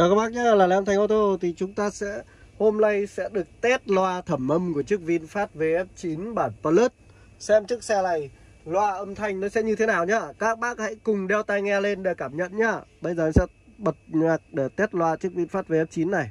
Chào các bác nhé, là Lam Thành ô tô thì chúng ta sẽ hôm nay sẽ được test loa thẩm âm của chiếc VinFast VF9 bản Plus. Xem chiếc xe này loa âm thanh nó sẽ như thế nào nhá. Các bác hãy cùng đeo tai nghe lên để cảm nhận nhá. Bây giờ sẽ bật nhạc để test loa chiếc VinFast VF9 này.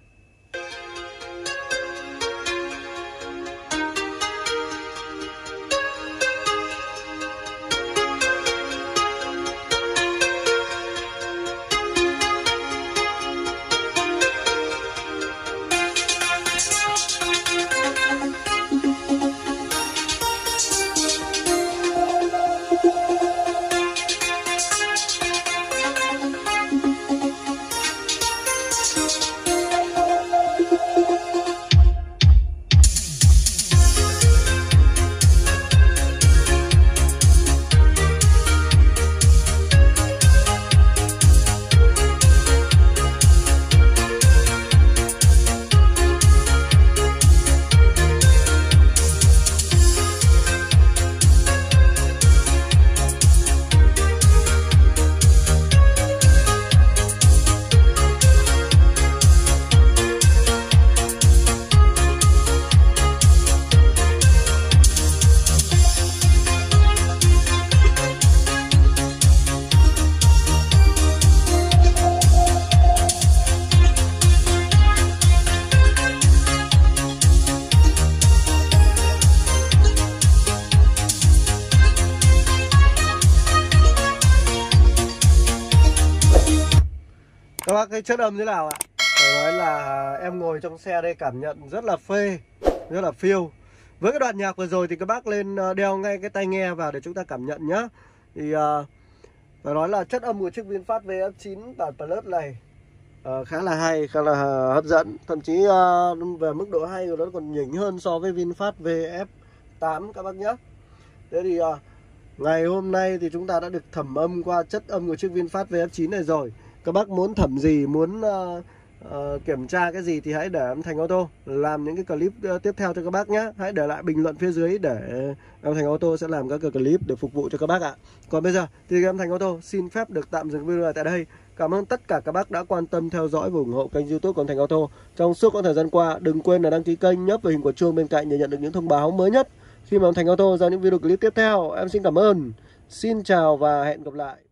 Các bác cái chất âm thế nào ạ? Phải nói là em ngồi trong xe đây cảm nhận rất là phê, rất là phiêu. Với cái đoạn nhạc vừa rồi thì các bác lên ờ, đeo ngay cái tai nghe vào để chúng ta cảm nhận nhá. Thì uh, phải nói là chất âm của chiếc VinFast VF9 bản Plus này uh, khá là hay, khá là hấp dẫn. Thậm chí uh, về mức độ hay của nó còn nhỉnh hơn so với VinFast VF8 các bác nhé Thế thì uh, ngày hôm nay thì chúng ta đã được thẩm âm qua chất âm của chiếc VinFast VF9 này rồi các bác muốn thẩm gì muốn uh, uh, kiểm tra cái gì thì hãy để em thành ô tô làm những cái clip ờ, tiếp theo cho các bác nhé hãy để lại bình luận phía dưới để em thành ô tô sẽ làm các clip để phục vụ cho các bác ạ. Còn bây giờ thì em thành ô tô xin phép được tạm dừng video này tại đây. Cảm ơn tất cả các bác đã quan tâm theo dõi và ủng hộ kênh youtube của thành ô tô trong suốt quãng thời gian qua đừng quên là đăng ký kênh nhấp vào hình quả chuông bên cạnh để nhận được những thông báo mới nhất. Khi mà em thành ô tô ra những video clip tiếp theo em xin cảm ơn. Xin chào và hẹn gặp lại.